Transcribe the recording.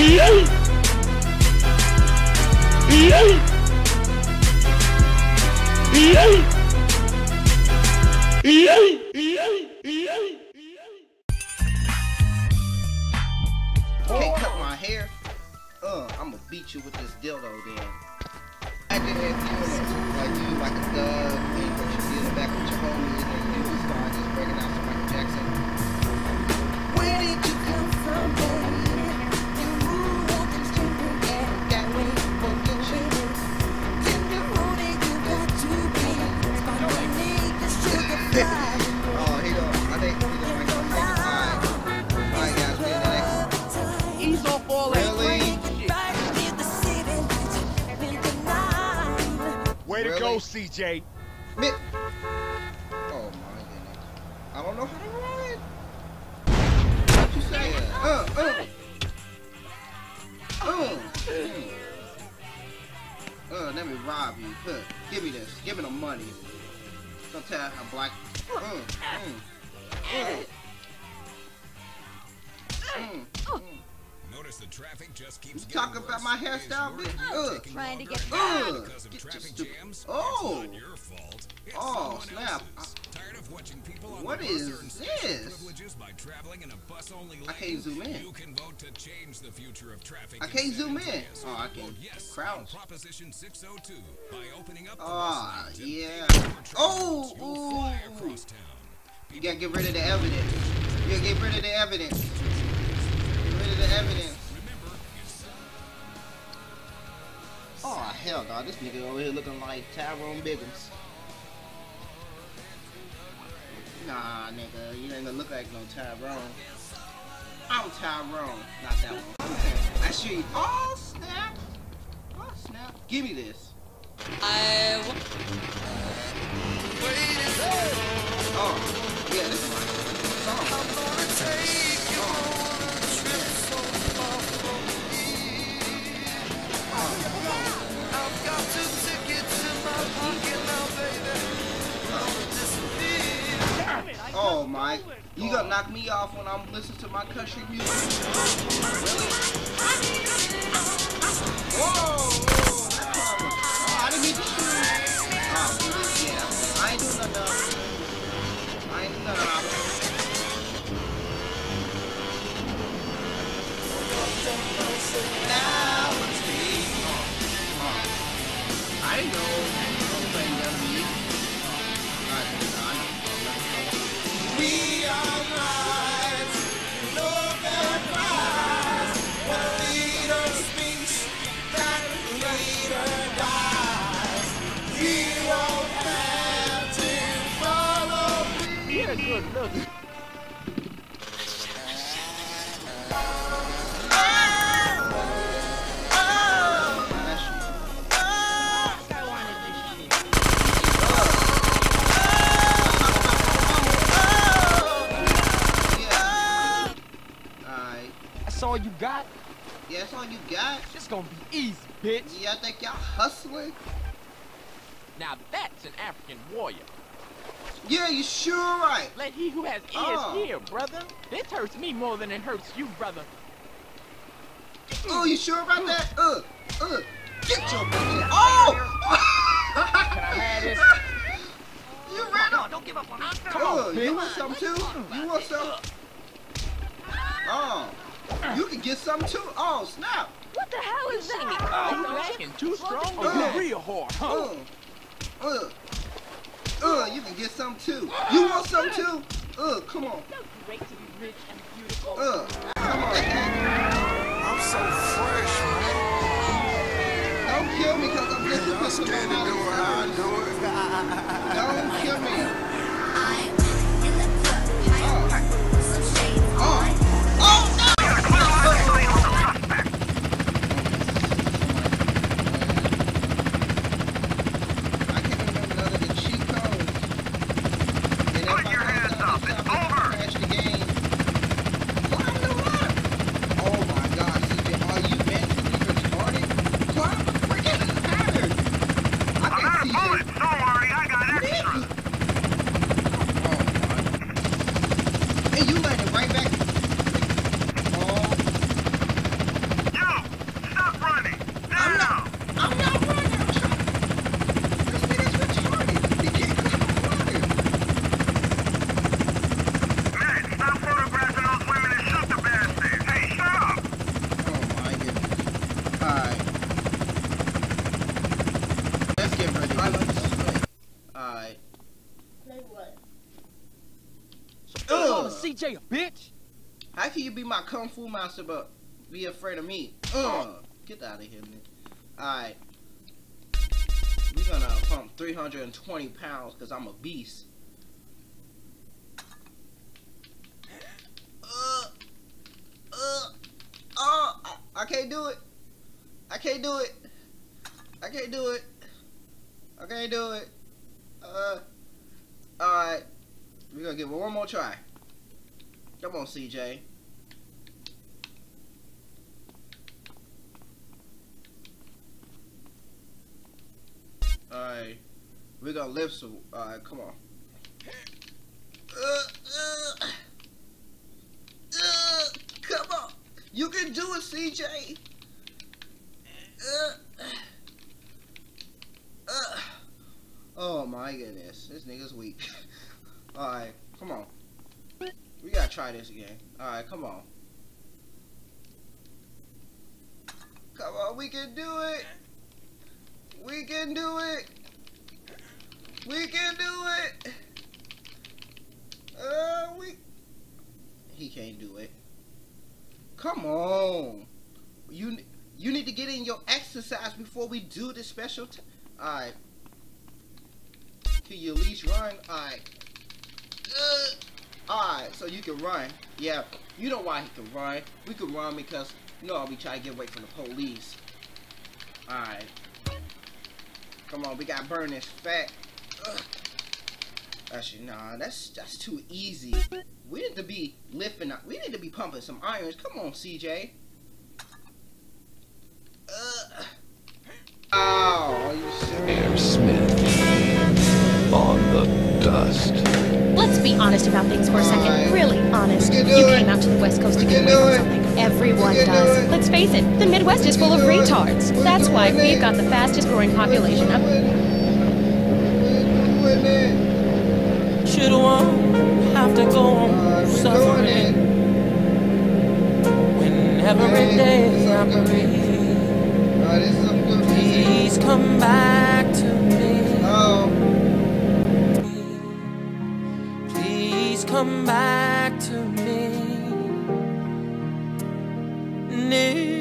Can't cut my hair. Uh, I'ma beat you with this dildo then. Imagine if you like you like a thug and but you get back with your homies and you start just breaking out some Michael Jackson. Next. Ease off all Really? crazy shit. Way to go, CJ. Mi- oh my goodness. I don't know how to run. What you say? Uh, uh. Uh. Mm. Uh, let me rob you. Huh. Give me this. Give me the money. Don't tell how black. Uh, mm. Uh. Mm. Mm. Notice the traffic just keeps You getting talk about my hairstyle, bitch? Ugh. Trying to get Ugh. Because of Get your traffic jams? Oh. It's not your fault. It's Oh, snap. else's. Tired of watching people on What the bus is this? privileges by traveling in a bus-only lane? I can't zoom in. You can vote to change the future of traffic. I can't zoom in. Andreas. Oh, I can yes crouch. Proposition 602 by opening up the Ah, bus yeah. Oh. You'll fly ooh. across town. You gotta get rid of the evidence. You gotta get rid of the evidence. Get rid of the evidence. Oh hell no, this nigga over here looking like Tyrone Biggums. Nah, nigga, you ain't gonna look like no Tyrone. I'm Tyrone, not that one. I you. Oh snap! Oh snap! Give me this. Oh, yeah, this is my Oh my, you gonna knock me off when I'm listening to my country music? Really? Whoa! Oh, I didn't mean to shoot. Oh, yeah. I ain't doing nothing. else. I ain't doing nothing. else. Now it's me. I know. He had a good look. I wanted this shit. Yeah. Alright. That's all you got? Yeah, that's all you got? This gonna be easy, bitch. Yeah, I think y'all hustling? Now that's an African warrior. Yeah, you sure right. Let he who has ears Oh. hear, brother. This hurts me more than it hurts you, brother. Oh, you sure about that? Uh, uh, get your bitch. Oh! Can I have this? You ran up. don't give up on me. Come on, you want some too? You want some? Oh, you can get some too. Oh, snap. What the hell is Oh, that? you lacking too strong? Uh. Oh, you real hard, huh? Uh, uh, uh, you can get some too. You want some too? Uh, come on. Great to be rich and beautiful. Uh, come on. I'm so fresh, man. Don't kill me because I'm listening I'm to some scared to do what I do it. Don't kill me. you CJ a bitch? How can you be my kung fu master but be afraid of me? Uh, get out of here, man. Alright. We're gonna pump 320 pounds because I'm a beast. Uh, uh, oh, I, I can't do it. I can't do it. I can't do it. I can't do it. Uh, alright. We're gonna give it one more try. Come on, CJ. Alright. We're gonna some. Alright, come on. Uh, uh, uh, come on. You can do it, CJ. Oh my goodness. This nigga's weak. Alright, come on. Try this again. Alright, come on. Come on, we can do it. We can do it. We can do it. Uh, we. He can't do it. Come on. You you need to get in your exercise before we do this special. T- All right. Can you at least run? All right. Uh, all right. So you can run. Yeah. You know why he can run? We can run because you know we try to get away from the police. All right. Come on, we got burn this fat. Ugh. Actually, nah, that's that's too easy. We need to be lifting up. We need to be pumping some irons. Come on, CJ. Uh. Oh, you serious? Smith on the dust. Let's be honest about things for a second. Alright. Really honest. We You came it. out to the West Coast to get away from something. Everyone We can do does. Let's face it, the Midwest is full of can do it. retards. We're That's why doing we've it. got the fastest growing population of. We're doing it. Should one have to go on we're doing suffering when every day I breathe? This is some good music. Please come back come back to me. And